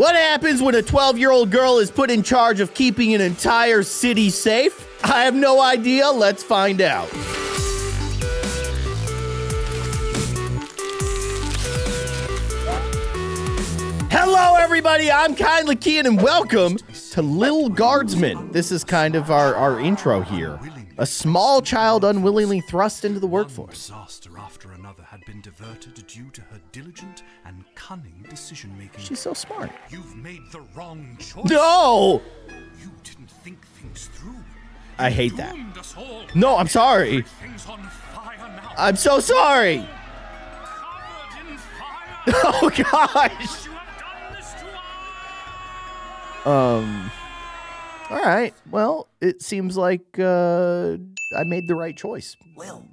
What happens when a 12 year old girl is put in charge of keeping an entire city safe? I have no idea. Let's find out. Hello, everybody. I'm Kindly Keyin, and welcome to Lil Guardsman. This is kind of our, our intro here. A small child unwillingly thrust into the workforce. Disaster after another had been diverted due to her diligent and cunning decision making. She's so smart. You've made the wrong choice. No! You didn't think things through. I hate that. Doomed us all. No, I'm sorry. Things on fire now. I'm so sorry. Covered in fire. Oh, gosh. you have done this to. Um. All right. Well, it seems like uh, I made the right choice. Lil,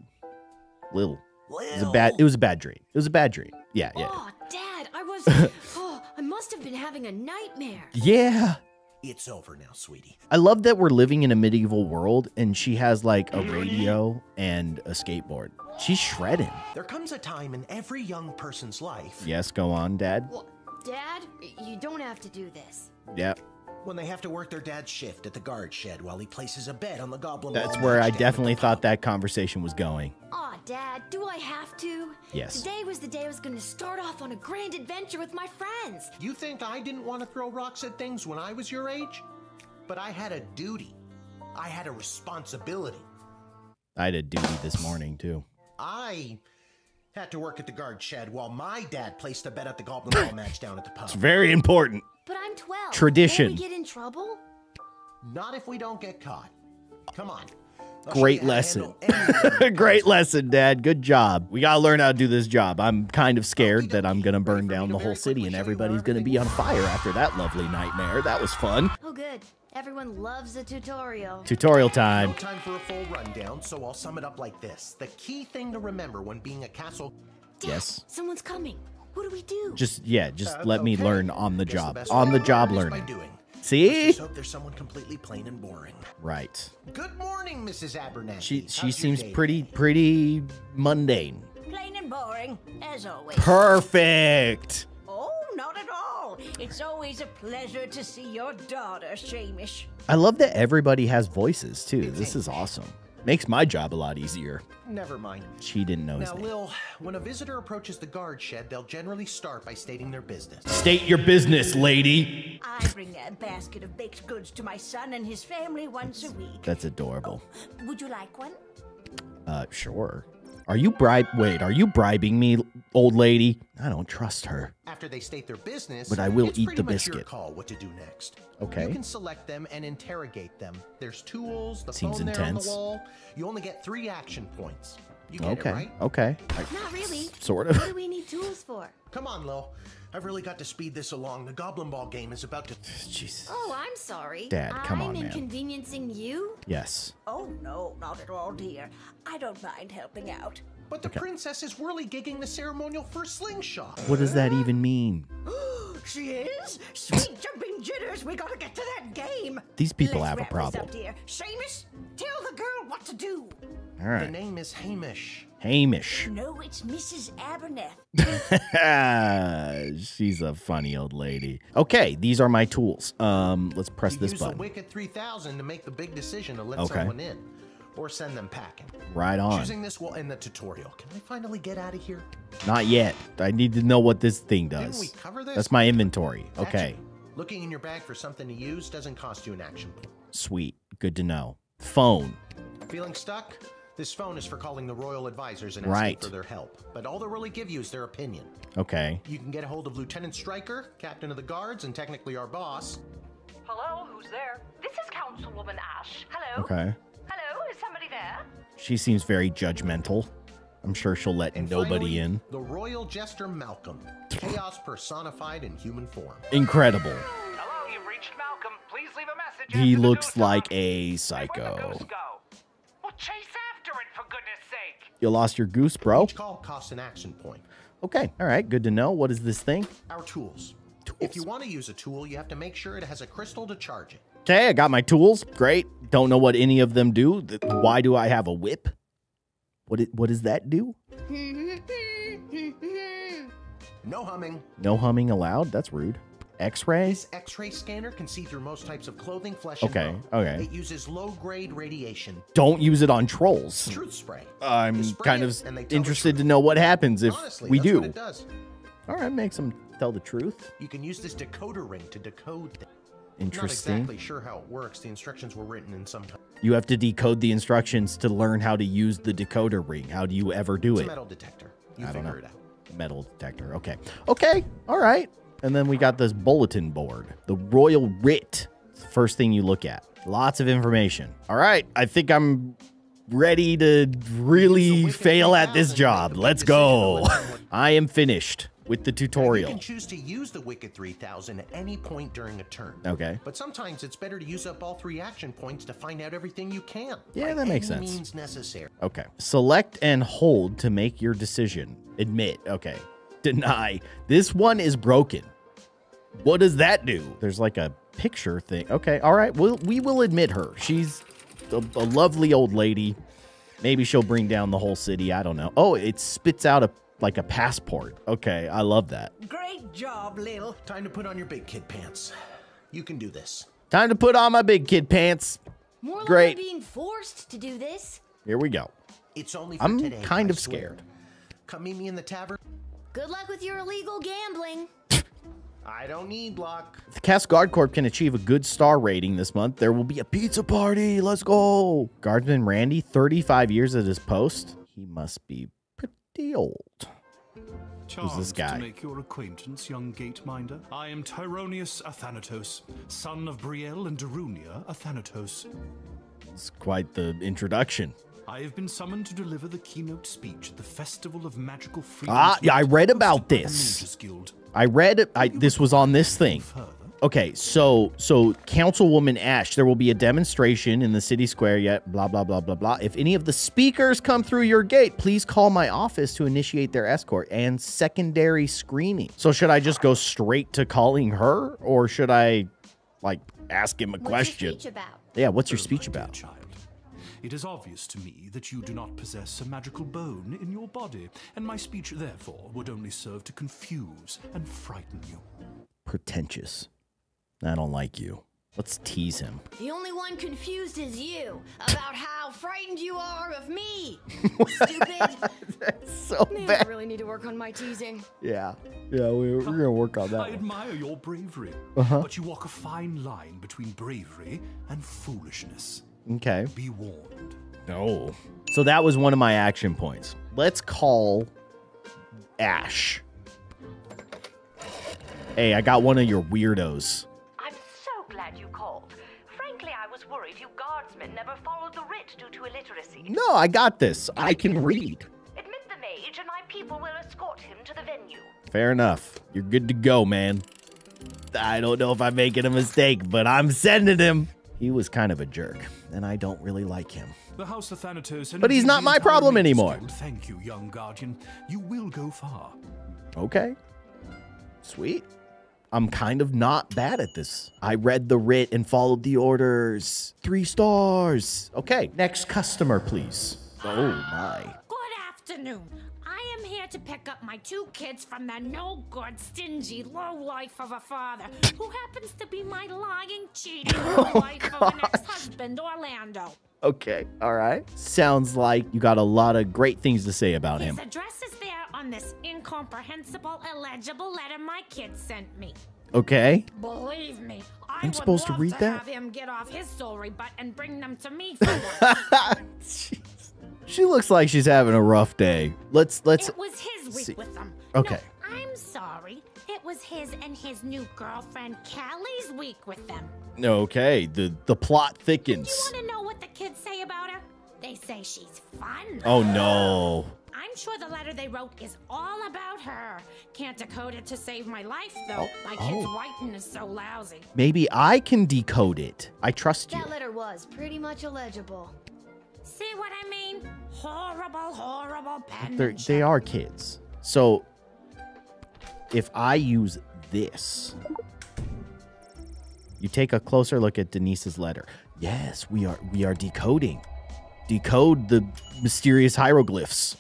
Lil. It was a bad. It was a bad dream. It was a bad dream. Yeah. Yeah. Oh, Dad, I was. oh, I must have been having a nightmare. Yeah. It's over now, sweetie. I love that we're living in a medieval world, and she has like a radio and a skateboard. She's shredding. There comes a time in every young person's life Yes. Go on, Dad. Well, Dad, you don't have to do this. Yep. When they have to work their dad's shift at the guard shed while he places a bet on the goblin. That's where I match down at definitely thought that conversation was going. Aw, Dad, do I have to? Yes. Today was the day I was going to start off on a grand adventure with my friends. You think I didn't want to throw rocks at things when I was your age? But I had a duty. I had a responsibility. I had a duty this morning too. I had to work at the guard shed while my dad placed a bet at the goblin ball match down at the pub. It's very important. But I'm 12. Tradition. Won't we get in trouble? Not if we don't get caught. Come on. I'll Great you how to lesson. Great lesson, Dad. Good job. We gotta learn how to do this job. I'm kind of scared that I'm gonna burn down the whole city and everybody's gonna be on fire after that lovely nightmare. That was fun. Oh, good. Everyone loves a tutorial. Tutorial No time. time for a full rundown, so I'll sum it up like this. The key thing to remember when being a castle. Dad, Yes. Someone's coming. What do we do? Just yeah, just Uh, let me learn on the Guess job. best On the job learn is by learning. doing. Let's See? just hope there's someone completely plain and boring. Right. Good morning, Mrs. Abernathy. She she your seems pretty today? pretty mundane. Plain and boring, as always. Perfect. It's always a pleasure to see your daughter, Shamish. I love that everybody has voices too. This is awesome. Makes my job a lot easier. Never mind. She didn't know his Now, name. Lil, when a visitor approaches the guard shed, they'll generally start by stating their business. State your business, lady. I bring a basket of baked goods to my son and his family once a week. That's adorable. Would you like one? Uh, sure. Are you bribe? Wait, are you bribing me, old lady? I don't trust her. After they state their business, But I will it's eat pretty the much Your biscuit. call what to do next. Okay. You can select them and interrogate them. There's tools, the Seems phone there on intense. the wall. You only get three action points. You get Okay. it right? Okay. I- Not really. sort of. What do we need tools for? Come on, Lil. I've really got to speed this along. The Goblin Ball game is about to. Jesus. Oh, I'm sorry. Dad, come I'm on, man. inconveniencing you? Yes. Oh, no, not at all, dear. I don't mind helping out. But the princess is whirly gigging the ceremonial for slingshot. What does that even mean? She is? Sweet jumping jitters, we gotta get to that game. These people Let's have a wrap this problem. Up, dear. Seamus, tell the girl what to do. All The name is Hamish. Hamish. No, it's Mrs. Aberneth. She's a funny old lady. Okay, these are my tools. Um, let's press You this use button. the Wicked 3000 to make the big decision to let Okay. someone in. Or send them packing. Right on. Choosing this will end the tutorial. Can I finally get out of here? Not yet. I need to know what this thing Didn't does. we cover this? That's my inventory. Okay. Looking in your bag for something to use doesn't cost you an action point. Sweet. Good to know. Phone. Feeling stuck? This phone is for calling the royal advisors and asking Right. for their help. But all they'll really give you is their opinion. Okay. You can get a hold of Lieutenant Stryker, captain of the guards, and technically our boss. Hello, who's there? This is Councilwoman Ash. Hello? Okay. Hello, somebody there? She seems very judgmental. I'm sure she'll let And nobody finally, in. The royal jester Malcolm. Chaos personified in human form. Incredible. Hello, you've reached Malcolm. Please leave a message. He looks like a Hey, where'd psycho. go? Well, chase after it, for goodness sake. You lost your goose, bro? Each call costs an action point. Okay. All right. Good to know. What is this thing? Our tools. Tools. If you want to use a tool, you have to make sure it has a crystal to charge it. Okay. I got my tools. Great. Don't know what any of them do. Why do I have a whip? What, it, what does that do? No humming. No humming allowed? That's rude. X-ray? This X-ray scanner can see through most types of clothing, flesh, Okay, and bone. okay. It uses low-grade radiation. Don't use it on trolls. Truth spray. I'm spray kind of and they tell the interested to know what happens if Honestly, we that's do. What it does. All right, make them tell the truth. You can use this decoder ring to decode Interesting. Not exactly sure how it works. The instructions were written in some kind. You have to decode the instructions to learn how to use the decoder ring. How do you ever do It's it? metal detector. You I don't figure know. it out. Metal detector. Okay. Okay. All right. And then we got this bulletin board, the Royal Writ. It's the first thing you look at. Lots of information. All right. I think I'm ready to really wicked fail at this job. Let's go. them. I am finished with the tutorial. You can choose to use the Wicked 3000 at any point during a turn. Okay. But sometimes it's better to use up all three action points to find out everything you can. Yeah, that makes sense. means necessary. Okay. Select and hold to make your decision. Admit. Okay. Deny. This one is broken. What does that do? There's like a picture thing. Okay. All right. We'll, we will admit her. She's a, a lovely old lady. Maybe she'll bring down the whole city. I don't know. Oh, it spits out a like a passport. Okay. I love that. Great job, Lil. Time to put on your big kid pants. You can do this. Time to put on my big kid pants. More Great. I'm being forced to do this. Here we go. It's only for I'm today. kind I of swear. scared. Come meet me in the tavern. Good luck with your illegal gambling. I don't need luck. If the Cast Guard Corp can achieve a good star rating this month, there will be a pizza party. Let's go. Guardsman Randy, 35 years at his post. He must be pretty old. Charmed this guy? to make your acquaintance, young gateminder. I am Tyronius Athanatos, son of Brielle and Darunia Athanatos. It's quite the introduction. I have been summoned to deliver the keynote speech at the Festival of Magical Freedom. Ah, yeah, I read about this. I read it. I, this was on this thing. Further, Okay, so so Councilwoman Ash, there will be a demonstration in the city square yet, blah blah blah blah blah. If any of the speakers come through your gate, please call my office to initiate their escort and secondary screening. So should I just go straight to calling her or should I like ask him a What's question? your about? Yeah, what's your Oh, speech my about? Child, it is obvious to me that you do not possess a magical bone in your body, and my speech, therefore, would only serve to confuse and frighten you. Pretentious. I don't like you. Let's tease him. The only one confused is you about how frightened you are of me. Stupid. That's So Maybe I really need to work on my teasing. Yeah. Yeah, we, we're gonna work on that. I one. admire your bravery, Uh-huh. but you walk a fine line between bravery and foolishness. Okay. Be warned. No. So that was one of my action points. Let's call Ash. Hey, I got one of your weirdos. Due. No, I got this. I can read. Admit the mage, and my people will escort him to the venue. Fair enough. You're good to go, man. I don't know if I'm making a mistake, but I'm sending him. He was kind of a jerk, and I don't really like him. The House of Thanatos and But he's not my problem anymore. Guild Thank you, young guardian. You will go far. Okay. Sweet. I'm kind of not bad at this. I read the writ and followed the orders. Three stars. Okay, next customer, please. Oh my. Good afternoon. I am here to pick up my two kids from the no good, stingy low life of a father who happens to be my lying, cheating oh, wife of an ex husband, Orlando. Okay, all right. Sounds like you got a lot of great things to say about His him. address is there on this incomprehensible, illegible letter my kid sent me. Okay. Believe me, I I'm would supposed to read to that? have him get off his sorry butt and bring them to me for. She looks like she's having a rough day. Let's let's It was his week see. with them. Okay. No, I'm sorry. It was his and his new girlfriend Callie's week with them. Okay, the the plot thickens. You want to know what the kids say about her? They say she's fun. Oh no. I'm sure the letter they wrote is all about her. Can't decode it to save my life, though. Oh, my kid's oh. writing is so lousy. Maybe I can decode it. I trust you. That letter was pretty much illegible. See what I mean? Horrible, horrible penmanship. they are kids. So if I use this, you take a closer look at Denise's letter. Yes, we are we are decoding. Decode the mysterious hieroglyphs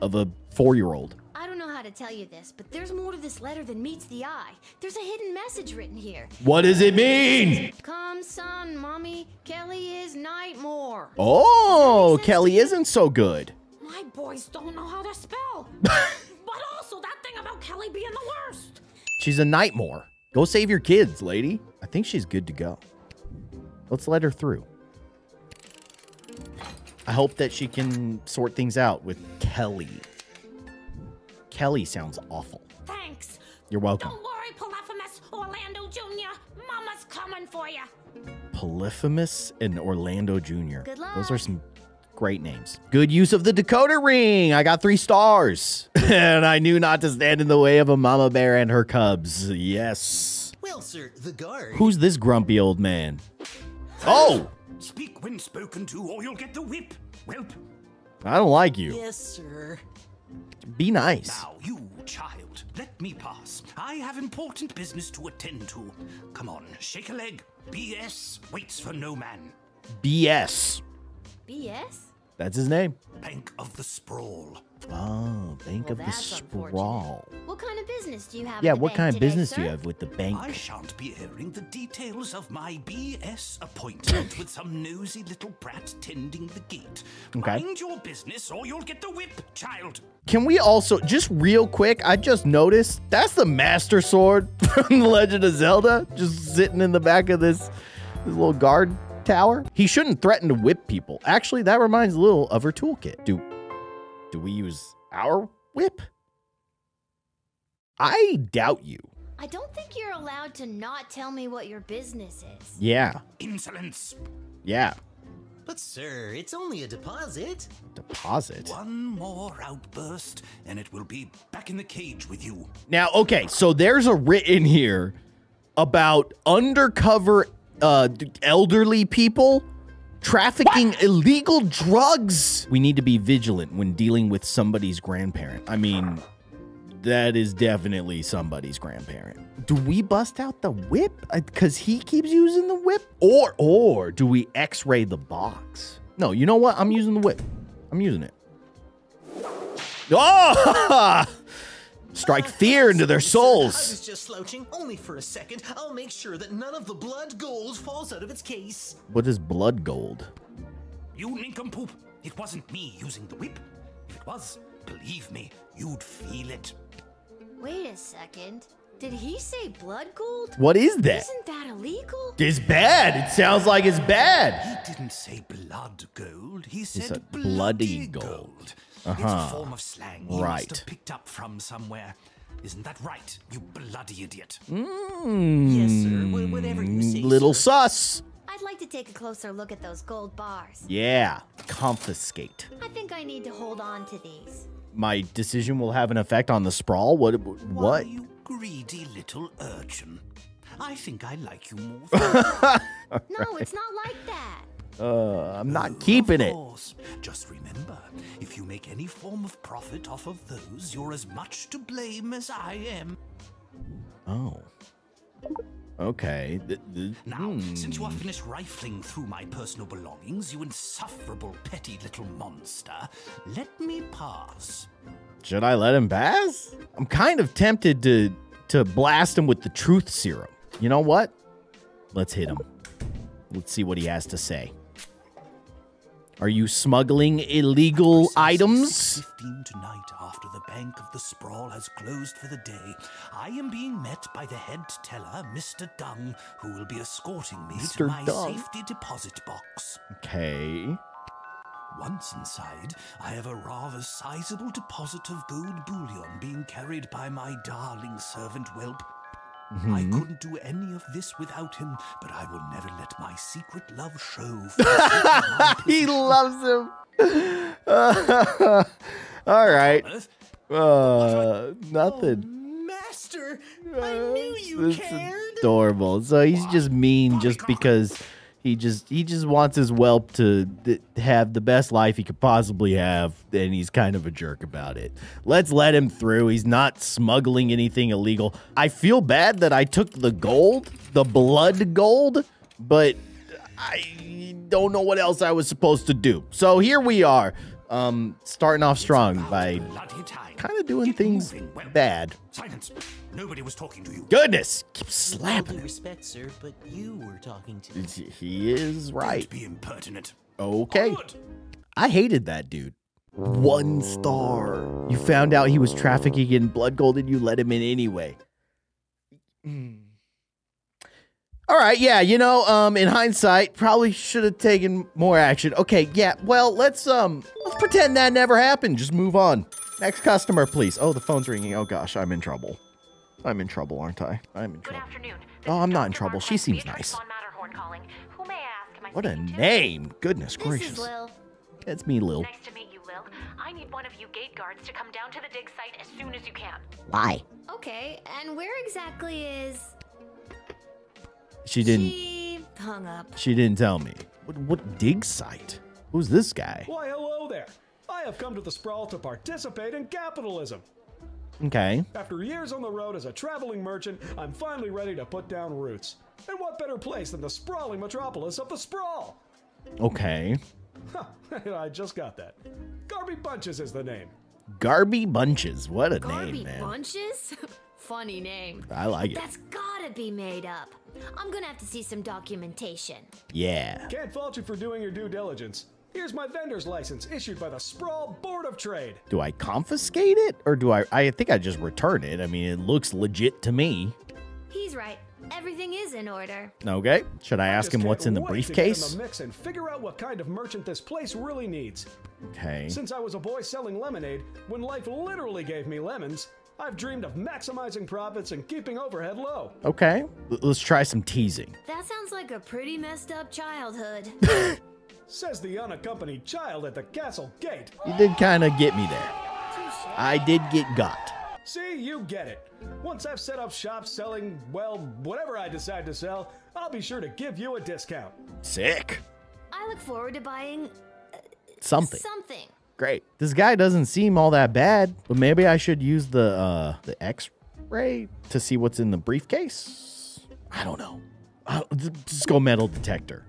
of a four-year-old. I don't know how to tell you this, but there's more to this letter than meets the eye. There's a hidden message written here. What does it mean? Come, son, mommy. Kelly is Nightmore. Oh, Kelly isn't so good. My boys don't know how to spell. but also that thing about Kelly being the worst. She's a Nightmare. Go save your kids, lady. I think she's good to go. Let's let her through. I hope that she can sort things out with Kelly. Kelly sounds awful. Thanks. You're welcome. Don't worry, Polyphemus Orlando Jr. Mama's coming for you. Polyphemus and Orlando Jr. Good luck. Those are some great names. Good use of the decoder ring. I got three stars. and I knew not to stand in the way of a mama bear and her cubs. Yes. Well, sir, the guard. Who's this grumpy old man? Oh, Speak when spoken to, or you'll get the whip. Welp. I don't like you. Yes, sir. Be nice. Now, you child, let me pass. I have important business to attend to. Come on, shake a leg. BS waits for no man. BS. BS? That's his name. Bank of the Sprawl. Oh, Bank Well, of the. Sprawl. What kind of business do you have? Yeah, at the what bank kind of today, business do you have with the bank? I shan't be airing the details of my BS appointment with some nosy little brat tending the gate. Okay. Mind your business, or you'll get the whip, child. Can we also just real quick? I just noticed that's the Master Sword from The Legend of Zelda, just sitting in the back of this this little guard tower. He shouldn't threaten to whip people. Actually, that reminds a little of her toolkit. Do do we use our whip? I doubt you. I don't think you're allowed to not tell me what your business is. Yeah, Insolence. yeah. But, sir, it's only a deposit. Deposit. One more outburst, and it will be back in the cage with you. Now, okay, so there's a writ in here about undercover uh, elderly people trafficking illegal drugs. We need to be vigilant when dealing with somebody's grandparent. I mean, that is definitely somebody's grandparent. Do we bust out the whip uh, because he keeps using the whip, or or do we X-ray the box? No, you know what? I'm using the whip. I'm using it. Oh! Strike fear into their Sorry, sir. I souls. was just slouching, only for a second. I'll make sure that none of the blood gold falls out of its case. What is blood gold? You nincompoop! It wasn't me using the whip. If it was, believe me, you'd feel it. Wait a second. Did he say blood gold? What is that? Isn't that illegal? It's bad. It sounds like it's bad. He didn't say blood gold. He said, said bloody, bloody gold. gold. It's Uh-huh. a form of slang he Right. must have picked up from somewhere. Isn't that right, you bloody idiot? Yes, sir. Wh- Whatever you say. Mm, Little sir. sus. I'd like to take a closer look at those gold bars. Yeah. Confiscate. I think I need to hold on to these. My decision will have an effect on the sprawl. What? What? Why, you greedy little urchin. I think I like you more. than No, it's not like that. Uh, I'm not keeping it. Just remember, if you make any form of profit off of those, you're as much to blame as I am. Oh. Okay. Now, since you are hmm. finished rifling through my personal belongings, you insufferable petty little monster, let me pass. Should I let him pass? I'm kind of tempted to to blast him with the truth serum. You know what? Let's hit him. Let's see what he has to say. Are you smuggling illegal items? 6:15 tonight, after the Bank of the Sprawl has closed for the day, I am being met by the head teller, Mr. Dung, who will be escorting me Mr. to my Dung? safety deposit box. Okay. Once inside, I have a rather sizable deposit of gold bullion being carried by my darling servant Whelp. I Mm-hmm. couldn't do any of this without him, but I will never let my secret love show. for the sake of my he loves him. All right. Uh, nothing. Master, I knew you cared. adorable. So he's just mean just because he just he just wants his whelp to th- have the best life he could possibly have, and he's kind of a jerk about it. Let's let him through. He's not smuggling anything illegal. I feel bad that I took the gold, the blood gold, but I don't know what else I was supposed to do. So here we are. Um, starting off strong by kind of doing Get things moving, Whelp. bad. Silence. Nobody was talking to you. Goodness, keep slapping him. respect, sir, but you were talking to me. He is right. Don't be impertinent. Okay. Onward. I hated that dude. One star. You found out he was trafficking in blood gold and you let him in anyway. All right, yeah, you know, um, in hindsight, probably should have taken more action. Okay, yeah, well, let's um, let's pretend that never happened. Just move on. Next customer, please. Oh, the phone's ringing. Oh gosh, I'm in trouble. I'm in trouble, aren't I? I'm in Good trouble. afternoon. Oh, I'm not in Dr. trouble. She seems nice. Von Matterhorn calling. Who may I ask? What a speaking to? name! Goodness This gracious. is Lil. It's me, Lil. Nice to meet you, Lil. I need one of you gate guards to come down to the dig site as soon as you can. Why? Okay, and where exactly is. She didn't. She hung up. She didn't tell me. What, what dig site? Who's this guy? Why, hello there. I have come to the sprawl to participate in capitalism. Okay. After years on the road as a traveling merchant, I'm finally ready to put down roots. And what better place than the sprawling metropolis of the sprawl? Okay. Huh, I just got that. Garby Bunches is the name. Garby Bunches. What a Garby name, man. Garby Bunches? Funny name. I like it. That's gotta be made up. I'm gonna have to see some documentation. Yeah. Can't fault you for doing your due diligence. Here's my vendor's license issued by the Sprawl Board of Trade. Do I confiscate it or do I? I think I just return it. I mean, it looks legit to me. He's right. Everything is in order. Okay. Should I ask Just him what's in the wait to get in briefcase? the mix and figure out what kind of merchant this place really needs. Okay. Since I was a boy selling lemonade, when life literally gave me lemons, I've dreamed of maximizing profits and keeping overhead low. Okay. Let's try some teasing. That sounds like a pretty messed up childhood. Says the unaccompanied child at the castle gate. You did kind of get me there. I did get got. See, you get it. Once I've set up shop selling, well, whatever I decide to sell, I'll be sure to give you a discount. Sick. I look forward to buying uh, Something. something. Great. This guy doesn't seem all that bad, but maybe I should use the uh the X-ray to see what's in the briefcase. I don't know. I'll just go metal detector.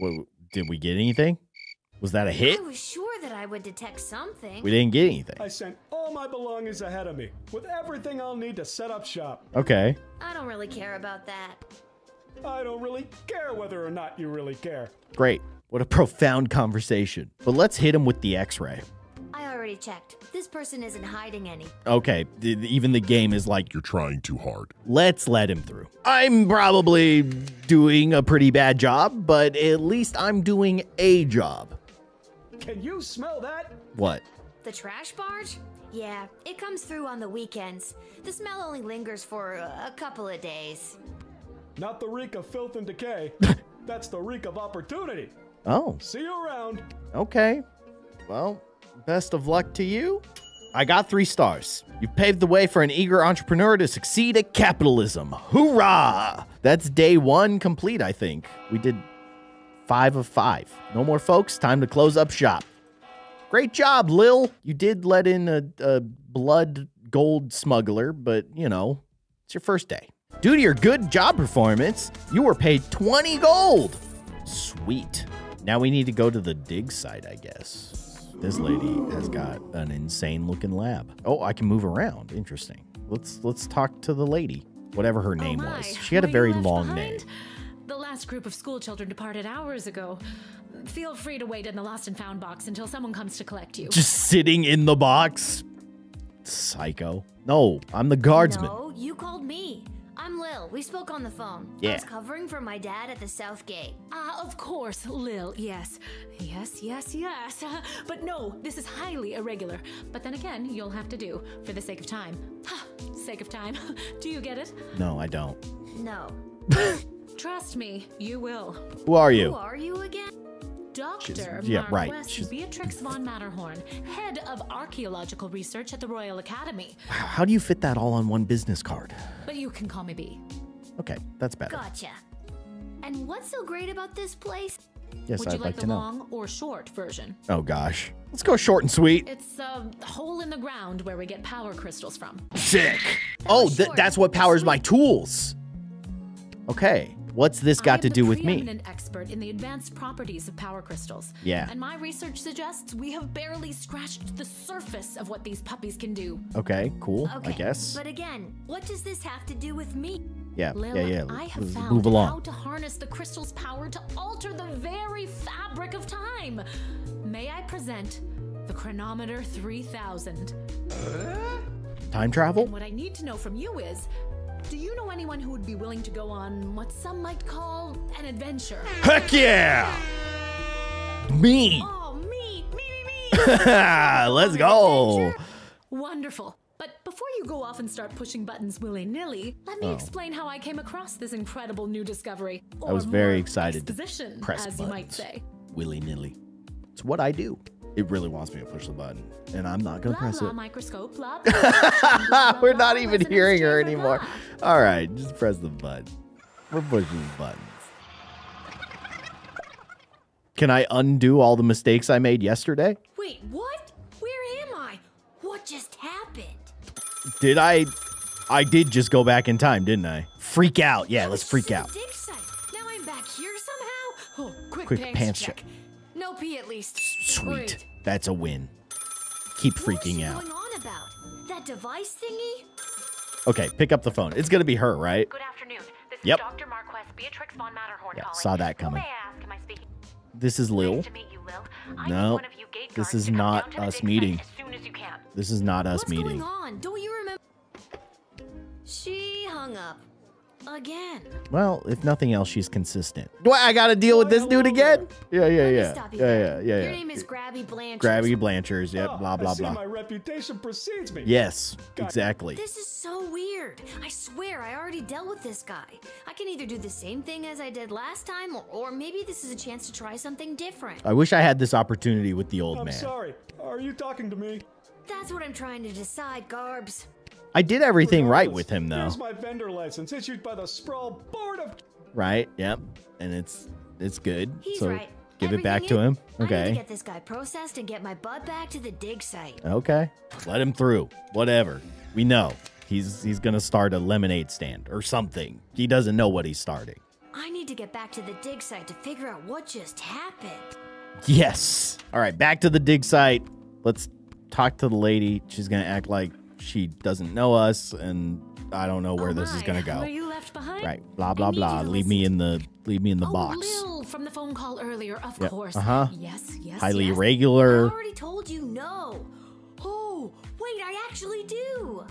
Wait, did we get anything? Was that a hit? I was sure that I would detect something. We didn't get anything. I sent all my belongings ahead of me, with everything I'll need to set up shop. Okay. I don't really care about that. I don't really care whether or not you really care. Great. What a profound conversation. But let's hit him with the X-ray. I already checked. This person isn't hiding any. Okay, th- even the game is like, You're trying too hard. let's let him through. I'm probably doing a pretty bad job, but at least I'm doing a job. Can you smell that? What? The trash barge? Yeah, it comes through on the weekends. The smell only lingers for uh, a couple of days. Not the reek of filth and decay. That's the reek of opportunity. Oh, See you around. okay. Well, best of luck to you. I got three stars. You've paved the way for an eager entrepreneur to succeed at capitalism. Hoorah! That's day one complete, I think. We did five of five. No more folks. Time to close up shop. Great job, Lil. You did let in a, a blood gold smuggler, but you know, it's your first day. Due to your good job performance, you were paid 20 gold. Sweet. Now we need to go to the dig site, I guess. This lady has got an insane looking lab. Oh, I can move around. Interesting. Let's let's talk to the lady. Whatever her oh name oh was. She had a Were you very long behind? name. The last group of school children departed hours ago. Feel free to wait in the lost and found box until someone comes to collect you. Just sitting in the box. Psycho. No, I'm the guardsman. No, you. I'm Lil. We spoke on the phone. I Yeah. was covering for my dad at the South Gate. Ah, of course, Lil, yes. Yes, yes, yes. But no, this is highly irregular. But then again, you'll have to do, for the sake of time. Ha, sake of time. do you get it? No, I don't. No. Trust me, you will. Who are you? Who you? are you again? Dr. yeah, right. She's- Beatrix von Matterhorn, head of archaeological research at the Royal Academy. How how do you fit that all on one business card? But you can call me B. Okay, that's better. Gotcha. And what's so great about this place? Yes, Would I'd you like, like the to know. long or short version? Oh gosh. Let's go short and sweet. It's a hole in the ground where we get power crystals from. Sick. Oh, th- short that's what powers my tools. Okay. What's this I got am to do with me? preeminent expert in the advanced properties of power crystals. Yeah. And my research suggests we have barely scratched the surface of what these puppies can do. Okay, cool. Okay. I guess. But again, what does this have to do with me? Yeah, Lil, yeah, yeah. I have Let's found move how along. to harness the crystal's power to alter the very fabric of time. May I present the Chronometer 3000? Time travel? And what I need to know from you is do you know anyone who would be willing to go on what some might call an adventure? Heck yeah! Me! Oh, me, me, me, me! Let's go! Wonderful. But before you go off and start pushing buttons willy nilly, let me Oh. explain how I came across this incredible new discovery. I was very excited to press as you might buttons. say. Willy nilly. It's what I do. It really wants me to push the button, and I'm not gonna Blah press blah it. microscope blah. We're not even hearing her anymore. All right, just press the button. We're pushing the buttons. Can I undo all the mistakes I made yesterday? Wait, what? Where am I? What just happened? Did I? I did just go back in time, didn't I? Freak out. Yeah, let's freak out. Dig site. Now I'm back here somehow. Oh, quick, Quick pants, pants check. check. No pee at least. Sweet. Great. That's a win. Keep freaking she out. going on about? That device thingy? Okay, pick up the phone. It's gonna be her, right? Good afternoon. This Yep. is Dr. Marquess Beatrix von Matterhorn Yeah, calling. saw that coming. Ask, am I speaking? This is Lil. Nice to meet you, Lil. No, one of you gate this is not down to the us meeting. As soon as you can. This is not us What's meeting. going on? Don't you remember? She hung up. Again. Well, if nothing else, she's consistent. Do I, I gotta deal with this dude again? Yeah, yeah, Let yeah. Yeah, yeah, yeah, Your name is Grabby Blanchard. Grabby Blanchers. Yep, Ah, blah, blah, blah. my reputation precedes me. Yes, exactly. This is so weird. I swear I already dealt with this guy. I can either do the same thing as I did last time, or, or maybe this is a chance to try something different. I wish I had this opportunity with the old I'm man. sorry. Are you talking to me? That's what I'm trying to decide, Garbs. I did everything right with him, though. Here's my vendor license issued by the Sprawl Board of. Right? Yep. And it's it's good. He's so right. give it back to him. in- I need to get this guy processed and get my butt back to the dig site. Okay. Let him through. Whatever. We know. He's he's gonna start a lemonade stand or something. He doesn't know what he's starting. I need to get back to the dig site to figure out what just happened. Yes. All right, back to the dig site. Let's talk to the lady. She's gonna act like she doesn't know us, and I don't know where Oh this is gonna go. Were you left behind? Right. Blah blah blah. Leave me in the leave me in the oh, box. Lil from the phone call earlier, of Yep, course. uh-huh. Yes, yes. Highly yes. I regular. already told you no. Oh, wait, I actually do.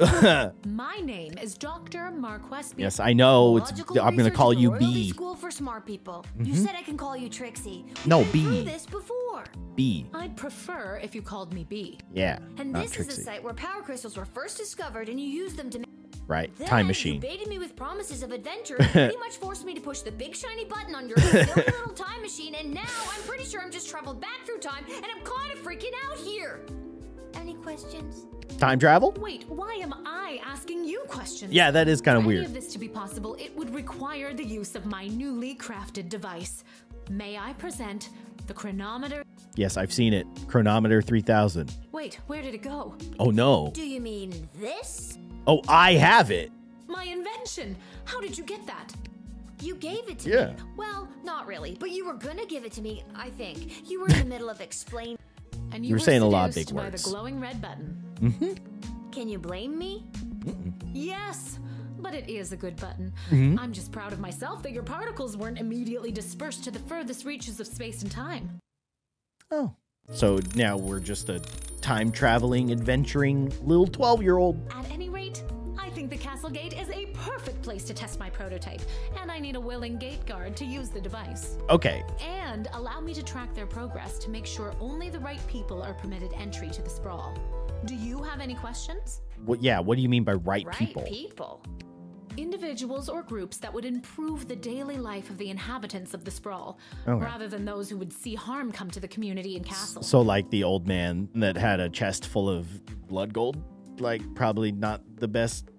My name is Dr. Marquess B. yes, I know. It's Logical I'm gonna call you B. School for smart people. You mm-hmm. said I can call you Trixie. No, B. this before. B. I'd prefer if you called me B. Yeah. And this Trixie. is the site where power crystals were first discovered, and you used them to. Right. Then Time You machine. baited me with promises of adventure, and pretty much forced me to push the big shiny button on your silly little time machine. And now I'm pretty sure I'm just traveled back through time, and I'm kind of freaking out here. Any questions? Time travel? Wait, why am I asking you questions? Yeah, that is kind of weird. of this to be possible, it would require the use of my newly crafted device. May I present the chronometer? Yes, I've seen it. Chronometer 3000. Wait, where did it go? Oh no. Do you mean this? Oh, I have it. My invention! How did you get that? You gave it to Yeah. me. Well, not really, but you were gonna give it to me, I think. You were in the middle of explaining. And You were saying a lot of big by words. the glowing red button. Can you blame me? Yes, but it is a good button. Mm-hmm. I'm just proud of myself that your particles weren't immediately dispersed to the furthest reaches of space and time. Oh. So now we're just a time traveling, adventuring little 12 year old. At any rate, I think the castle gate is a perfect place to test my prototype, and I need a willing gate guard to use the device. Okay. And allow me to track their progress to make sure only the right people are permitted entry to the sprawl. Do you have any questions? What, yeah, what do you mean by right, Right people? people. Individuals or groups that would improve the daily life of the inhabitants of the sprawl, Okay. rather than those who would see harm come to the community and castle. So, like the old man that had a chest full of blood gold? Like, probably not the best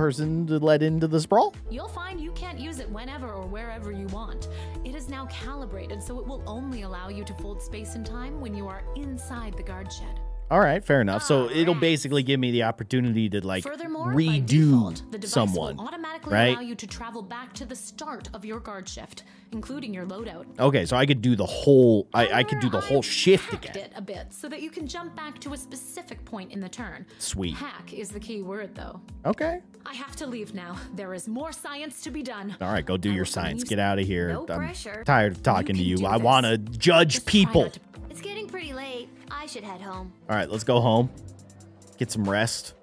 person to let into the sprawl? You'll find you can't use it whenever or wherever you want. It is now calibrated so it will only allow you to fold space and time when you are inside the guard shed. All right, fair enough. So ah, it'll basically give me the opportunity to like redo default, the device someone, will automatically right? allow you to travel back to the start of your guard shift, including your loadout. Okay, so I could do the whole. I, I could do the whole shift again. it a bit so that you can jump back to a specific point in the turn. Sweet. Hack is the key word, though. Okay. I have to leave now. There is more science to be done. All right, go do your science. Get out of here. No I'm pressure. tired of talking to you. I want to judge people. It's getting pretty late. I should head home. All right, let's go home. Get some rest.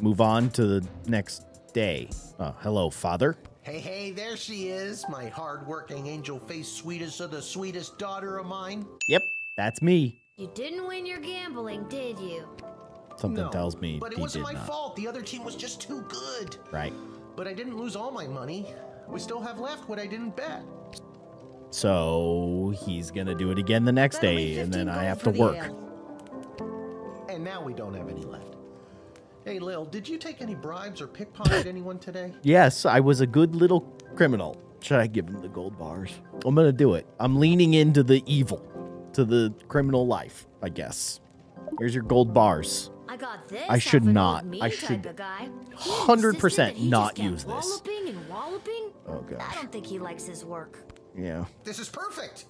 Move on to the next day. Oh, hello, father. Hey, hey, there she is, my hard-working, angel-faced, sweetest of the sweetest daughter of mine. Yep, that's me. You didn't win your gambling, did you? Something No, tells me But it wasn't did my not. fault. The other team was just too good. Right. But I didn't lose all my money. We still have left what I didn't bet. So he's gonna do it again the next That'll day, and then I have to the work. ale. And now we don't have any left. Hey, Lil, did you take any bribes or pickpocket anyone today? Yes, I was a good little criminal. Should I give him the gold bars? I'm gonna do it. I'm leaning into the evil, to the criminal life, I guess. Here's your gold bars. I got this. I should not. I should of guy. He 100% insisted that he not use this. Walloping and walloping. Oh gosh. I don't think he likes his work. Yeah. This is perfect.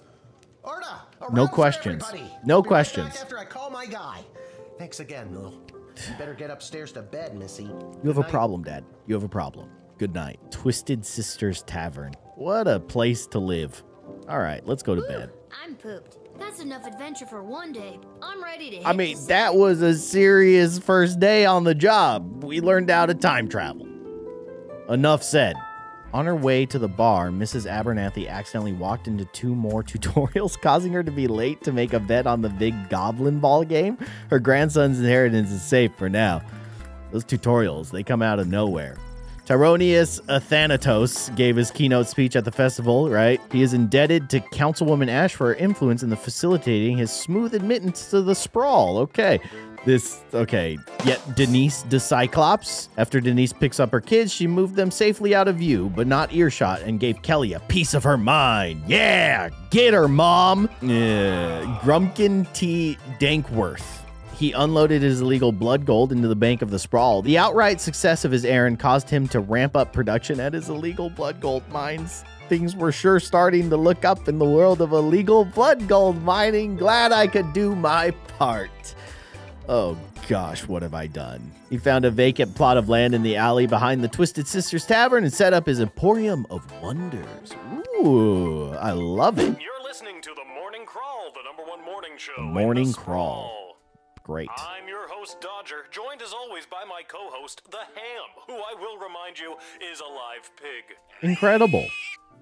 Arda, No questions. No I'll right questions. after I call my guy. Thanks again, Lil. You better get upstairs to bed, Missy. You have a problem, Dad. You have a problem. Good night. Twisted Sisters Tavern. What a place to live. All right, let's go to bed. I'm pooped. That's enough adventure for one day. I'm ready to. I mean, that was a serious first day on the job. We learned how to time travel. Enough said. On her way to the bar, Mrs. Abernathy accidentally walked into two more tutorials, causing her to be late to make a bet on the big goblin ball game. Her grandson's inheritance is safe for now. Those tutorials, they come out of nowhere. Tyronius Athanatos gave his keynote speech at the festival, right? He is indebted to Councilwoman Ash for her influence in the facilitating his smooth admittance to the sprawl. Okay. This, okay. Yet Denise de Cyclops. After Denise picks up her kids, she moved them safely out of view, but not earshot, and gave Kelly a piece of her mind. Yeah, get her, mom. Yeah. Grumpkin T. Dankworth. He unloaded his illegal blood gold into the bank of the sprawl. The outright success of his errand caused him to ramp up production at his illegal blood gold mines. Things were sure starting to look up in the world of illegal blood gold mining. Glad I could do my part. Oh gosh, what have I done? He found a vacant plot of land in the alley behind the Twisted Sisters Tavern and set up his Emporium of Wonders. Ooh, I love it. You're listening to the Morning Crawl, the number one morning show. The Morning the Crawl. sprawl. Great. I'm your host, Dodger, joined as always by my co host, The Ham, who I will remind you is a live pig. Incredible.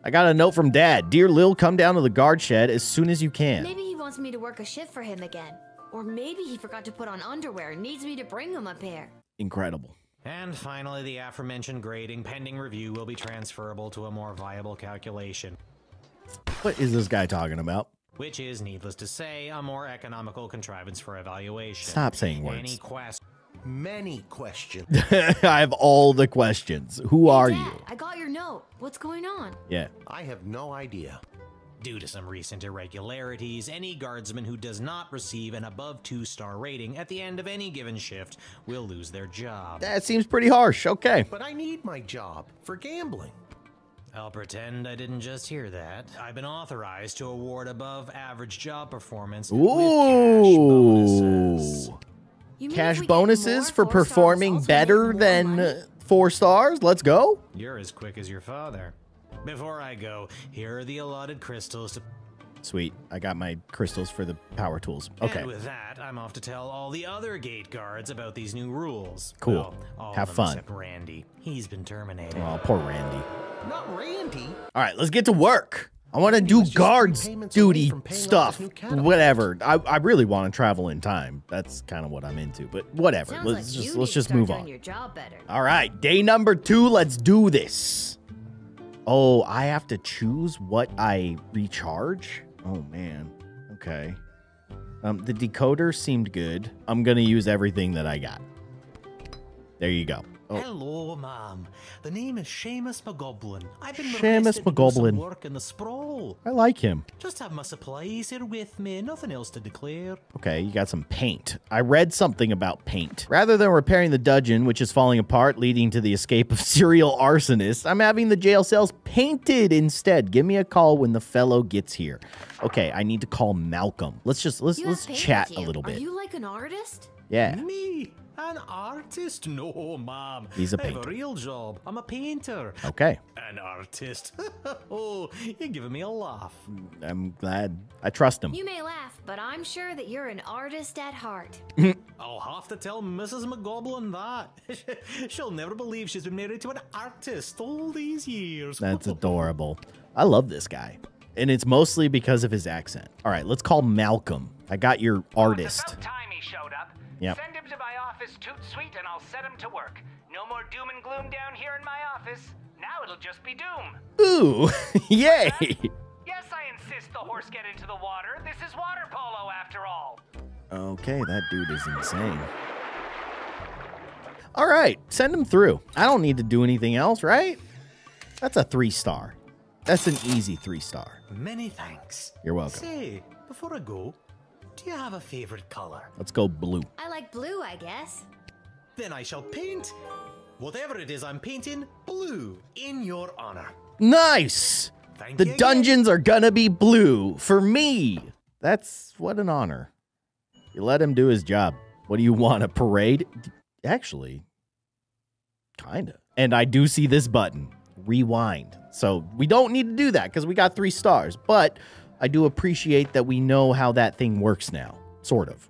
I got a note from Dad. Dear Lil, come down to the guard shed as soon as you can. Maybe he wants me to work a shift for him again. Or maybe he forgot to put on underwear and needs me to bring him a pair. Incredible. And finally, the aforementioned grading pending review will be transferable to a more viable calculation, What is this guy talking about? which is, needless to say, a more economical contrivance for evaluation. Stop saying Any words. quest Many questions. I have all the questions. Who are Dad, you? I got your note. What's going on? Yeah. I have no idea. Due to some recent irregularities, any guardsman who does not receive an above two star rating at the end of any given shift will lose their job. That seems pretty harsh. Okay. But I need my job for gambling. I'll pretend I didn't just hear that. I've been authorized to award above average job performance with cash bonuses. Ooh. Cash if we get bonuses for performing results, we'll make better than money? uh, four stars. Let's go. You're as quick as your father. Before I go, here are the allotted crystals to. Sweet. I got my crystals for the power tools. Okay. And with that, I'm off to tell all the other gate guards about these new rules. Cool. Well, all Have of them fun. Except Randy. He's been terminated. Oh, poor Randy. Not Randy. All right, let's get to work. I want to do was guards three payments away duty from paying off stuff. his new catapult. Whatever. I, I really want to travel in time. That's kind of what I'm into. But whatever. Sounds let's like just let's just move on. your job. All right, day number two. Let's do this. Oh, I have to choose what I recharge. Oh man. Okay. Um, the decoder seemed good. I'm gonna use everything that I got. There you go. Oh. Hello, ma'am. The name is Seamus McGoblin. I've been Seamus requested to do some McGoblin. work in the sprawl. I like him. Just have my supplies here with me. Nothing else to declare. Okay, you got some paint. I read something about paint. Rather than repairing the dungeon, which is falling apart, leading to the escape of serial arsonists, I'm having the jail cells painted instead. Give me a call when the fellow gets here. Okay, I need to call Malcolm. Let's just let's You let's chat a you. little Are bit. you like an artist? Yeah. Me? An artist? No, ma'am. He's a I have painter. a real job. I'm a painter. Okay. An artist. oh, you're giving me a laugh. I'm glad. I trust him. You may laugh, but I'm sure that you're an artist at heart. I'll have to tell Mrs. McGoblin that. She'll never believe she's been married to an artist all these years. That's adorable. I love this guy. And it's mostly because of his accent. All right, let's call Malcolm. I got your artist. Time he showed up. Yep. Send him to my office toot sweet and I'll set him to work. No more doom and gloom down here in my office. Now it'll just be doom. Ooh, yay. Yes, I insist the horse get into the water. This is water polo after all. Okay, that dude is insane. All right, send him through. I don't need to do anything else, right? That's a three star. That's an easy three star. Many thanks. You're welcome. Say, before I go, do you have a favorite color? Let's go blue. I like blue, I guess. Then I shall paint whatever it is I'm painting blue in your honor. Nice. Thank The you again. dungeons are gonna be blue for me. That's what an honor. You let him do his job. What do you want? A parade? Actually, kinda. And I do see this button, rewind. So we don't need to do that because we got three stars. But I do appreciate that we know how that thing works now. Sort of.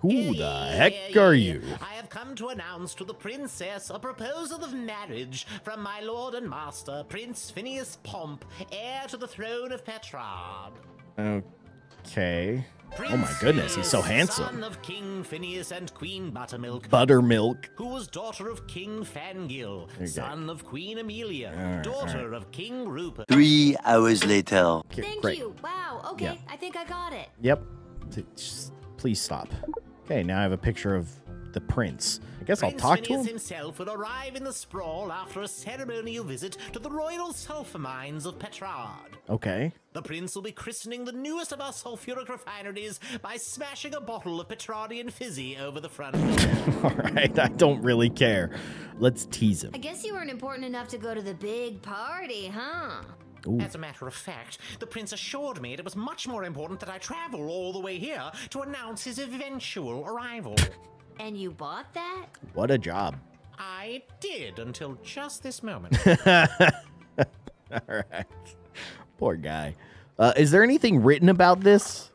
Who the heck are you? I have come to announce to the princess a proposal of marriage from my lord and master, Prince Phineas Pomp, heir to the throne of Petrard. Okay. Oh my goodness, he's so handsome. Son of King Phineas and Queen Buttermilk. Buttermilk. Who was daughter of King Fangil, Okay. son of Queen Amelia, All right, daughter of King Rupert. Three hours later. Thank great. you. Wow. Okay, Yeah. I think I got it. Yep. Just- Please stop. Okay, now I have a picture of the prince. I guess I'll Prince talk to Phineas him. himself will arrive in the sprawl after a ceremonial visit to the royal sulfur mines of Petrard. Okay. The prince will be christening the newest of our sulfuric refineries by smashing a bottle of Petrardian fizzy over the front. All right. I don't really care. Let's tease him. I guess you weren't important enough to go to the big party, huh? Ooh. As a matter of fact, the prince assured me it was much more important that I travel all the way here to announce his eventual arrival. And you bought that? What a job. I did until just this moment. All right. Poor guy. Uh, is there anything written about this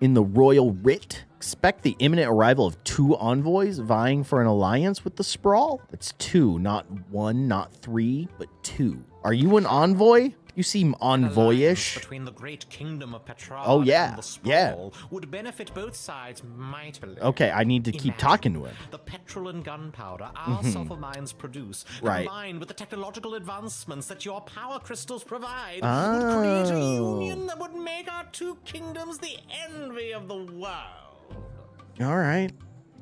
in the royal writ? Expect the imminent arrival of two envoys vying for an alliance with the sprawl. That's two, not one, not three, but two. Are you an envoy? You seem envoyish. between the great kingdom of Petrard Oh, yeah, and the yeah. would benefit both sides mightily. Okay, I need to keep talking to him. The petrol and gunpowder our Mhm. sulfur mines produce, Right. combined with the technological advancements that your power crystals provide, would create a Oh. union that would make our two kingdoms the envy of the world. All right.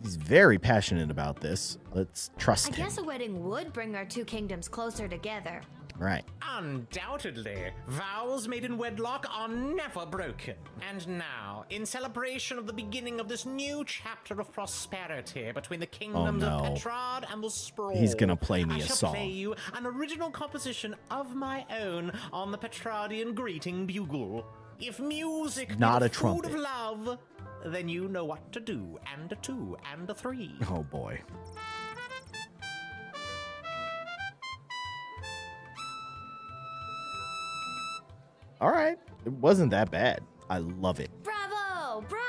He's very passionate about this. Let's trust I him. I guess a wedding would bring our two kingdoms closer together. Right. Undoubtedly, vows made in wedlock are never broken. And now, in celebration of the beginning of this new chapter of prosperity between the kingdoms Oh, no. of Petrard and the Sprawl, He's gonna play me I a shall song. play you an original composition of my own on the Petrardian greeting bugle. If music Not the a food trumpet. of love, then you know what to do. And a two, and a three. Oh boy. All right. It wasn't that bad. I love it. Bravo! Bravo!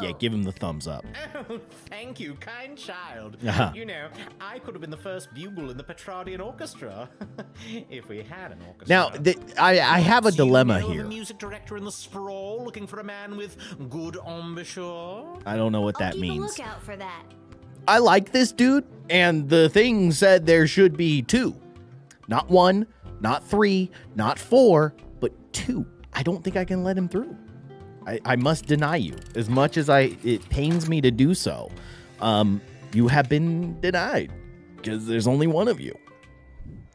Yeah, give him the thumbs up. Oh, thank you, kind child. Uh-huh. You know, I could have been the first bugle in the Petrardian orchestra if we had an orchestra. Now, th- I, I have a Do you dilemma know here. The music director in the sprawl looking for a man with good embouchure. I don't know what I'll that keep a means. lookout for that. I like this dude, and the thing said there should be two. Not one, not three, not four, but two. I don't think I can let him through. I, I must deny you. As much as I it pains me to do so. Um, you have been denied. because there's only one of you.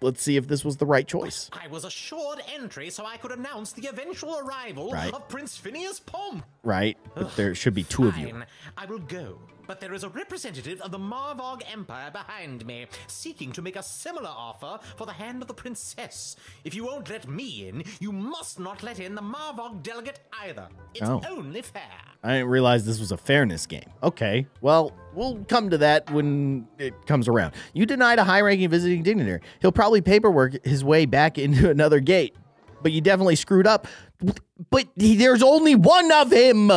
Let's see if this was the right choice. I was assured entry so I could announce the eventual arrival Right. of Prince Phineas Pomp. Right? But there should be two of you. I will go. But there is a representative of the Marvog Empire behind me, seeking to make a similar offer for the hand of the princess. If you won't let me in, you must not let in the Marvog delegate either. It's Oh. only fair. I didn't realize this was a fairness game. Okay, well, we'll come to that when it comes around. You denied a high ranking visiting dignitary. He'll probably paperwork his way back into another gate. But you definitely screwed up. But there's only one of him.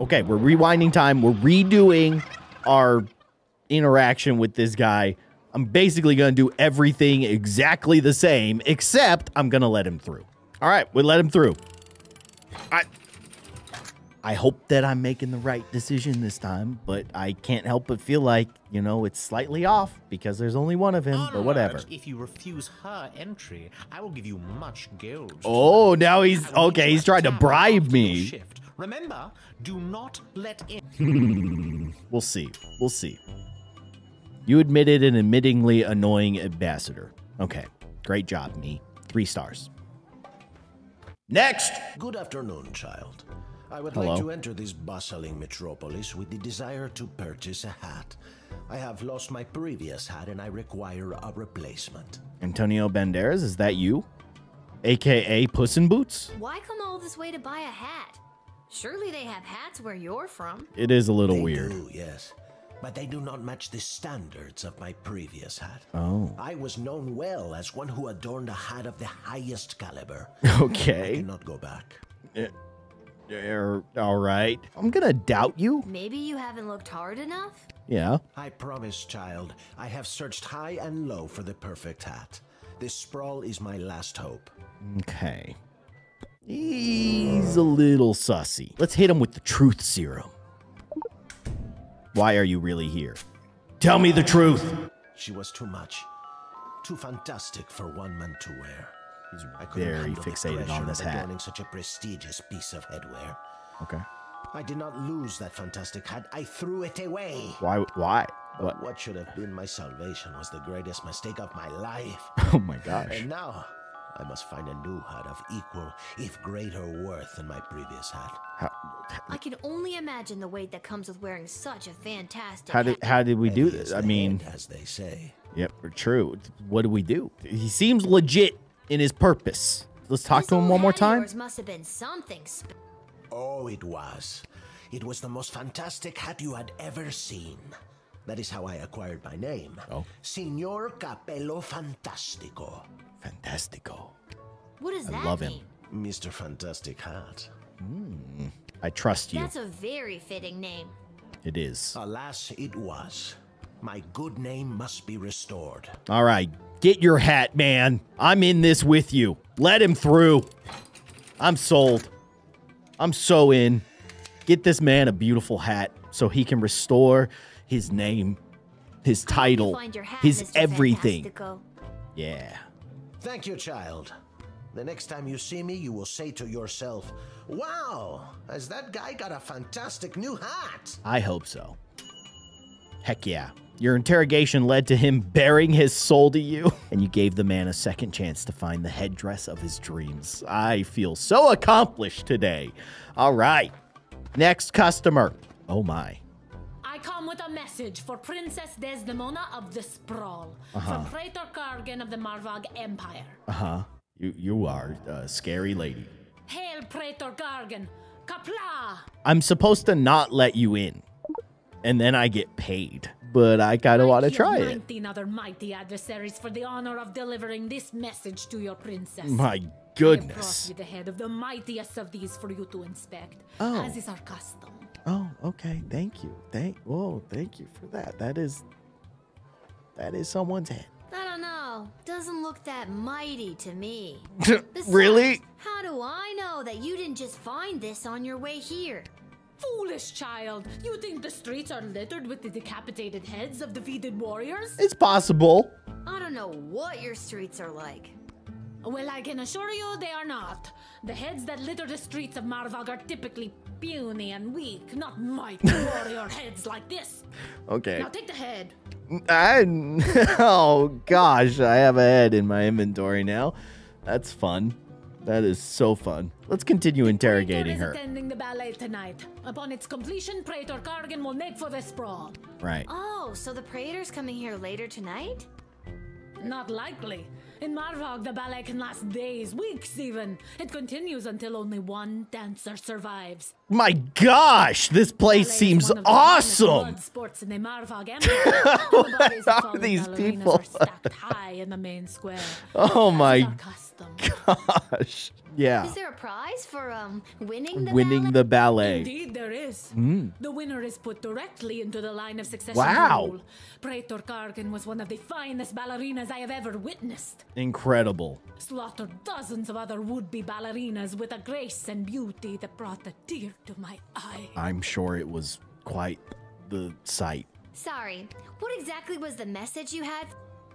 Okay, we're rewinding time. We're redoing our interaction with this guy. I'm basically going to do everything exactly the same, except I'm going to let him through. All right, we let him through. I I hope that I'm making the right decision this time, but I can't help but feel like, you know, it's slightly off because there's only one of him, but whatever. If you refuse her entry, I will give you much gold. Oh, now he's okay, he's trying to bribe me. Shift. Remember, do not let in. We'll see. We'll see. You admitted an admittingly annoying ambassador. Okay. Great job, me. Three stars. Next! Good afternoon, child. I would Hello. like to enter this bustling metropolis with the desire to purchase a hat. I have lost my previous hat and I require a replacement. Antonio Banderas, is that you? AKA Puss in Boots? Why come all this way to buy a hat? Surely they have hats where you're from. It is a little They weird. do, yes. But they do not match the standards of my previous hat. Oh. I was known well as one who adorned a hat of the highest caliber. Okay. I cannot go back. Eh, er, all right. I'm gonna doubt you. Maybe you haven't looked hard enough? Yeah. I promise, child, I have searched high and low for the perfect hat. This sprawl is my last hope. Okay. He's a little sussy. Let's hit him with the truth serum. Why are you really here? Tell me the truth. She was too much. Too fantastic for one man to wear. I couldn't very fixated on this hat. such a prestigious piece of headwear. Okay. I did not lose that fantastic hat. I threw it away. Why? Why? What? what should have been my salvation was the greatest mistake of my life. Oh my gosh. And now I must find a new hat of equal, if greater worth than my previous hat. How, I can only imagine the weight that comes with wearing such a fantastic how did hat. how did we do this? I mean, as they say. yep, for true. What do we do? He seems legit in his purpose. Let's talk to him one more Hat of time. yours must have been something sp- Oh, it was. It was the most fantastic hat you had ever seen. That is how I acquired my name. Oh. Signor Capello Fantastico. Fantastico. What does I that love him. mean? Mr. Fantastic Hat. Hmm. I trust you. That's a very fitting name. It is. Alas, it was. My good name must be restored. All right, get your hat, man. I'm in this with you. Let him through. I'm sold. I'm so in. Get this man a beautiful hat so he can restore his name, his title, Find hat, his Mr. everything. Fantastico. Yeah. Thank you, child. The next time you see me, you will say to yourself, Wow, has that guy got a fantastic new hat? I hope so. Heck yeah. Your interrogation led to him bearing his soul to you, and you gave the man a second chance to find the headdress of his dreams. I feel so accomplished today. All right. Next customer. Oh my. Come with a message for Princess Desdemona of the Sprawl Uh-huh. from Praetor Kargan of the Marvog Empire. Uh huh. You you are a scary lady. Hail Praetor Gargan! Kapla! I'm supposed to not let you in, and then I get paid. But I kind of want to try it. 19 other mighty adversaries for the honor of delivering this message to your princess. My goodness. I brought you the head of the mightiest of these for you to inspect, Oh. as is our custom. Oh, okay. Thank you. Thank. Whoa, thank you for that. That is. That is someone's head. I don't know. Doesn't look that mighty to me. really? How do I know that you didn't just find this on your way here? Foolish child! You think the streets are littered with the decapitated heads of defeated warriors? It's possible. I don't know what your streets are like. Well, I can assure you they are not. The heads that litter the streets of Marvog are typically puny and weak, not mighty warrior heads like this. Okay. Now take the head. I, oh gosh, I have a head in my inventory now. That's fun. That is so fun. Let's continue interrogating is her. attending the ballet tonight. Upon its completion, Praetor Kargan will make for the sprawl. Right. Oh, so the Praetor's coming here later tonight? Not likely. In Marvog, the ballet can last days, weeks even. It continues until only one dancer survives. My gosh, this place seems of the awesome. sports in the Marvog Empire. the are these people? are stacked high in the main square. Oh my custom. gosh. Yeah. Is there a prize for um winning the Winning ballet? the ballet. Indeed, there is. Mm. The winner is put directly into the line of succession. Wow. to. Praetor Kargan was one of the finest ballerinas I have ever witnessed. Incredible. Slaughtered dozens of other would-be ballerinas with a grace and beauty that brought a tear to my eye. I'm sure it was quite the sight. Sorry, what exactly was the message you had?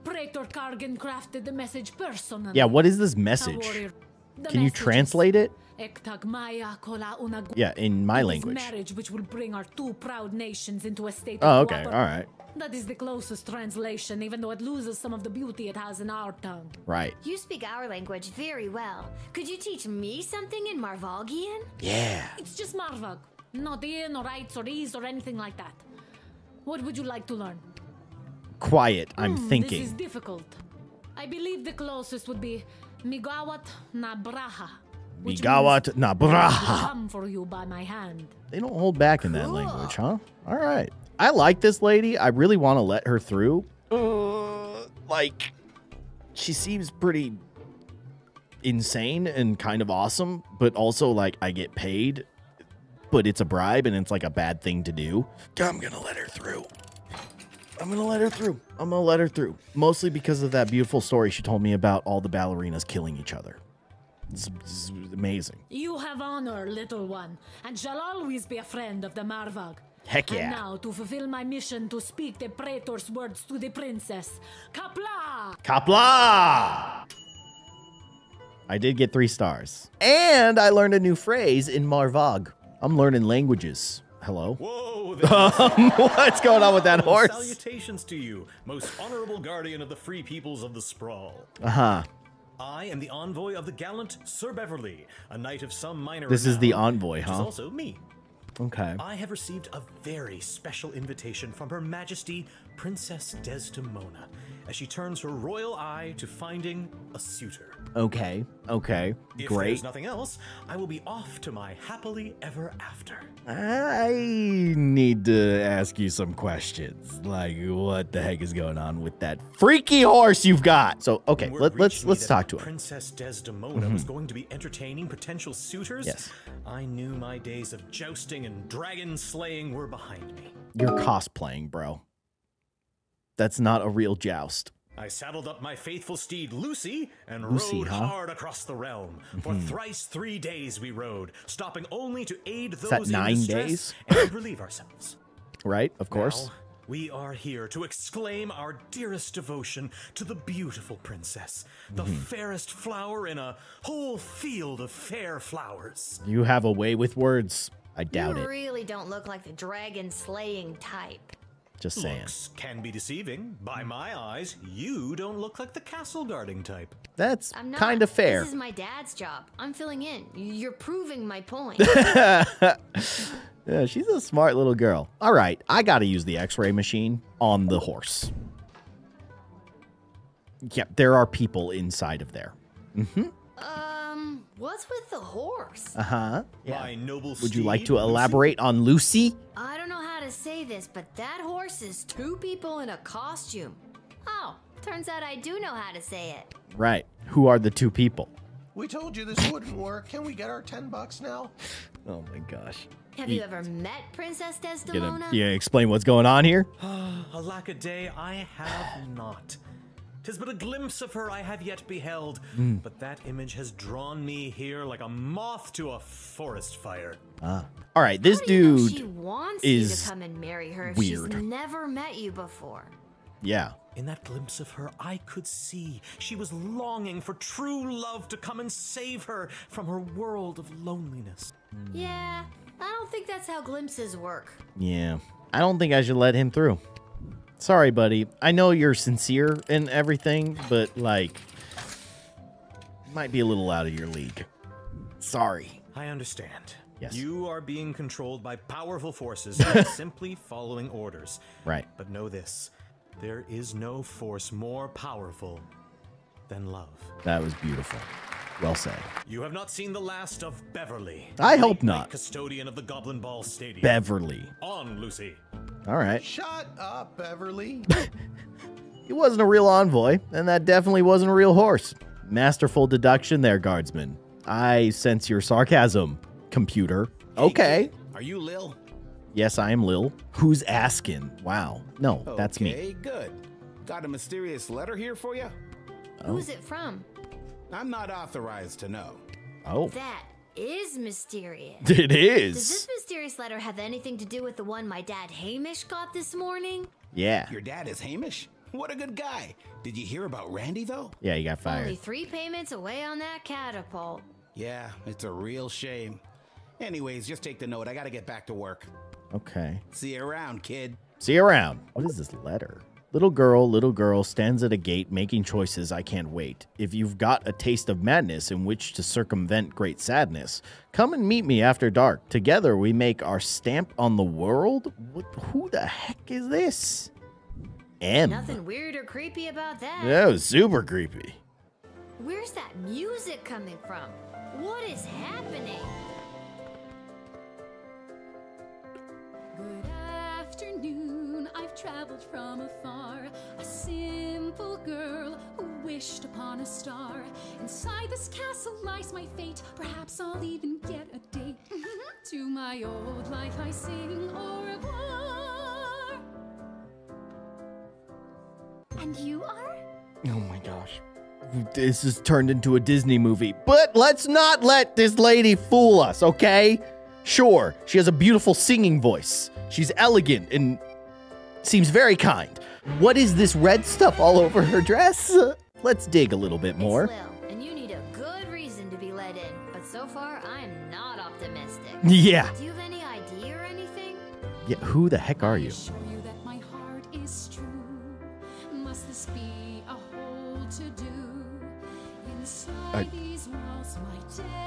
Praetor Kargan crafted the message personally. Yeah, what is this message? warrior- the Can you translate it? "Ektag maya kola una gu-" Yeah, in my language. marriage which will bring our two proud nations into a state Oh, okay. All right. That is the closest translation, even though it loses some of the beauty it has in our tongue. Right. You speak our language very well. Could you teach me something in Marvalgian? Yeah. It's just Marvog. Not in or rights or ease or anything like that. What would you like to learn? Quiet. I'm Hmm, This is thinking. difficult. I believe the closest would be Migawat Nabraha. which Migawat means, Nabraha. Come for you by my hand. They don't hold back in that language, huh? All right. I like this lady. I really want to let her through. Uh, like, she seems pretty insane and kind of awesome, but also like I get paid, but it's a bribe and it's like a bad thing to do. I'm gonna let her through. I'm gonna let her through. I'm gonna let her through. Mostly because of that beautiful story she told me about all the ballerinas killing each other. It's, it's amazing. You have honor, little one, and shall always be a friend of the Marvog. Heck yeah. And now, to fulfill my mission to speak the Praetor's words to the princess, Kapla! Kapla! I did get three stars. And I learned a new phrase in Marvog. I'm learning languages. Hello? Whoa! Um, what's going on with that horse? Salutations to you, most honorable guardian of the free peoples of the Sprawl. Uh huh. I am the envoy of the gallant Sir Beverly, a knight of some minor This is the renown, envoy, huh? Is also me. Okay. I have received a very special invitation from Her Majesty Princess Desdemona as she turns her royal eye to finding a suitor. Okay. Okay. If Great. there's nothing else, I will be off to my happily ever after. I need to ask you some questions. Like, what the heck is going on with that freaky horse you've got? So, okay, let, let's let's talk to him. Princess Desdemona was Mhm. going to be entertaining potential suitors. Yes. I knew my days of jousting and dragon slaying were behind me. You're cosplaying, bro. That's not a real joust. I saddled up my faithful steed Lucy and Lucy, rode huh? hard across the realm. For Mhm. thrice three days we rode, stopping only to aid those that in nine distress days? and relieve ourselves. Right? Of course. Now, we are here to exclaim our dearest devotion to the beautiful princess, the Mhm. fairest flower in a whole field of fair flowers. You have a way with words. I doubt you it. You really don't look like the dragon slaying type. Just saying. Looks can be deceiving. By my eyes, you don't look like the castle guarding type. That's I'm not. kind of fair. This is my dad's job. I'm filling in. You're proving my point. yeah, she's a smart little girl. All right, I got to use the x-ray machine on the horse. Yep, there are people inside of there. Mm-hmm. um, what's with the horse? Uh-huh. My noble Would you like steed, to Lucy? elaborate on Lucy? I don't know how to say this, but that horse is two people in a costume. Oh, turns out I do know how to say it. Right. Who are the two people? We told you this wouldn't work. Can we get our 10 bucks now? Oh my gosh. Have Ye- you ever met Princess Get Desdemona? Yeah, explain what's going on here. Alack a day, I have not. Tis but a glimpse of her I have yet beheld, Mm. but that image has drawn me here like a moth to a forest fire. Ah. All right, this How do you know dude she wants you is to come and marry her if weird. she's never met you before. Yeah. In that glimpse of her, I could see she was longing for true love to come and save her from her world of loneliness. Yeah, I don't think that's how glimpses work. Yeah. I don't think I should let him through. Sorry, buddy. I know you're sincere and everything, but like might be a little out of your league. Sorry. I understand. Yes. You are being controlled by powerful forces simply following orders. Right. But know this there is no force more powerful than love. That was beautiful. Well said. You have not seen the last of Beverly. I hope not. Custodian of the Goblin Ball Stadium. Beverly. On, Lucy. All right. Shut up, Beverly. He wasn't a real envoy, and that definitely wasn't a real horse. Masterful deduction there, guardsman. I sense your sarcasm, computer. Okay. Are you Lil? Yes, I am Lil. Who's asking? Wow. No, that's me. Okay, good. Got a mysterious letter here for you? Oh. Who's it from? I'm not authorized to know. Oh. That is mysterious. It is. Does this mysterious letter have anything to do with the one my dad Hamish got this morning? Yeah. Your dad is Hamish? What a good guy. Did you hear about Randy, though? Yeah, you got fired. Only three payments away on that catapult. Yeah, it's a real shame. Anyways, just take the note. I gotta get back to work. Okay. See you around, kid. See you around. What is this letter? Little girl, little girl stands at a gate making choices I can't wait. If you've got a taste of madness in which to circumvent great sadness, come and meet me after dark. Together we make our stamp on the world. What, who the heck is this? M. Nothing weird or creepy about that. That was super creepy. Where's that music coming from? What is happening? Good afternoon, I've traveled from afar. A simple girl who wished upon a star. Inside this castle lies my fate. Perhaps I'll even get a date. Mm-hmm. to my old life, I sing au revoir. And you are? Oh my gosh. This has turned into a Disney movie. But let's not let this lady fool us, okay? Sure, she has a beautiful singing voice. She's elegant and seems very kind. What is this red stuff all over her dress? Let's dig a little bit more. It's Lil, and you need a good reason to be let in. But so far, I'm not optimistic. Yeah. Do you have any idea or anything? Yeah, who the heck are you? Show you that my heart is true. Must this be a hole to do? Inside I- these walls, my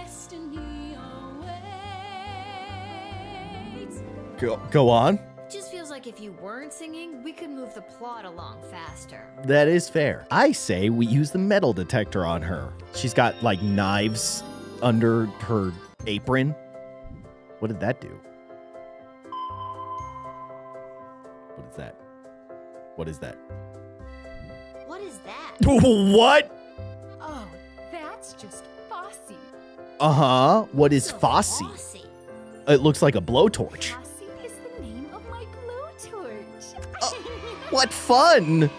destiny awaits. Go, go on. Like if you weren't singing, we could move the plot along faster. That is fair. I say we use the metal detector on her. She's got like knives under her apron. What did that do? What is that? What is that? What is that? what? Oh, that's just Fosse. Uh huh. What is Fosse? It looks like a blowtorch. What fun!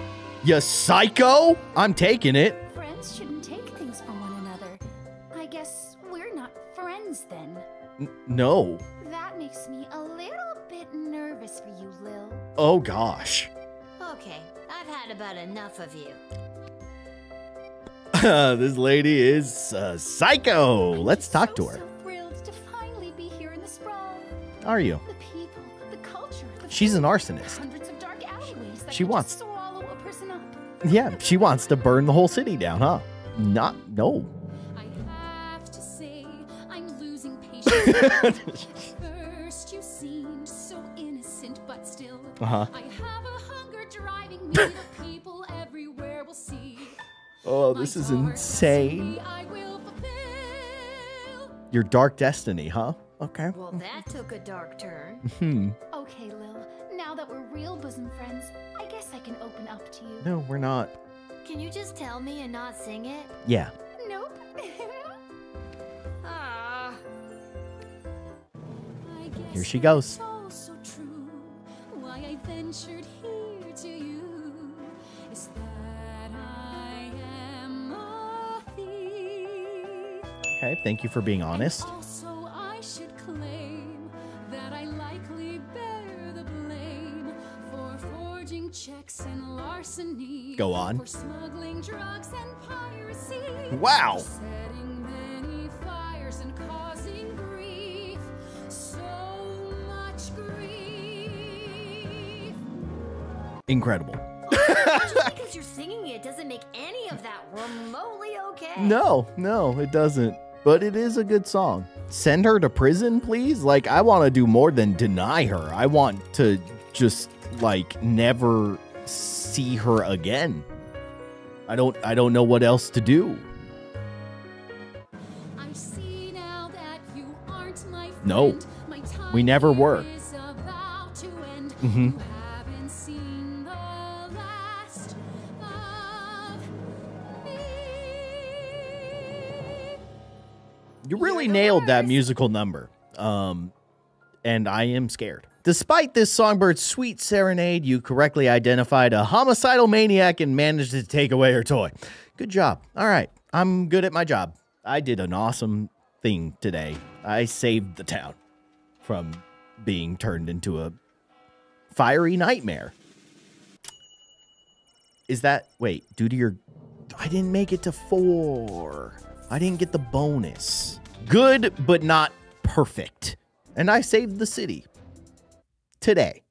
You psycho? I'm taking it. Friends shouldn't take things from one another. I guess we're not friends then. N- no. That makes me a little bit nervous for you, Lil. Oh gosh. Okay, I've had about enough of you. this lady is uh, psycho. Let's talk to her. Thrilled to finally be here in the sprawl. Are you? The people, the culture, the She's an arsonist. She wants- just swallow a person up. Yeah, she wants to burn the whole city down, huh? Not no. have to say I'm losing patience. First you seemed so innocent, but still Uh-huh. I have a hunger driving me. the people everywhere will see. Oh, this is insane. I will fulfill. Your dark destiny, huh? Okay. Well, that took a dark turn. Hmm. Okay, Lil. Now that we're real bosom friends, I guess I can open up to you. No, we're not. Can you just tell me and not sing it? Yeah. Nope. Ah. Here she goes. So true. Why I ventured here to you is that I am a thief. Okay. Thank you for being honest claim that I likely bear the blame for forging checks and larceny. Go on. For smuggling drugs and piracy. Wow. incredible. just because you're singing it doesn't make any of that remotely okay. No, no, it doesn't. But it is a good song. Send her to prison, please. Like, I want to do more than deny her. I want to just like never see her again. I don't I don't know what else to do. I see now that you aren't my friend. No. My We never were. is You really nailed that musical number. Um, and I am scared. Despite this songbird's sweet serenade, you correctly identified a homicidal maniac and managed to take away her toy. Good job. All right. I'm good at my job. I did an awesome thing today. I saved the town from being turned into a fiery nightmare. Is that, wait, due to your. I didn't make it to four. I didn't get the bonus. Good, but not perfect. And I saved the city today.